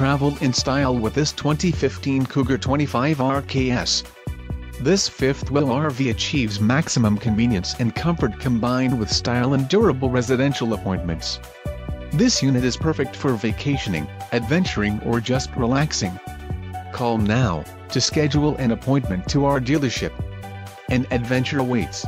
travel in style with this 2015 Cougar 25 RKS. This fifth-wheel RV achieves maximum convenience and comfort combined with style and durable residential appointments. This unit is perfect for vacationing, adventuring or just relaxing. Call now to schedule an appointment to our dealership. An adventure awaits.